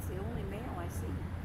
That's the only male I see.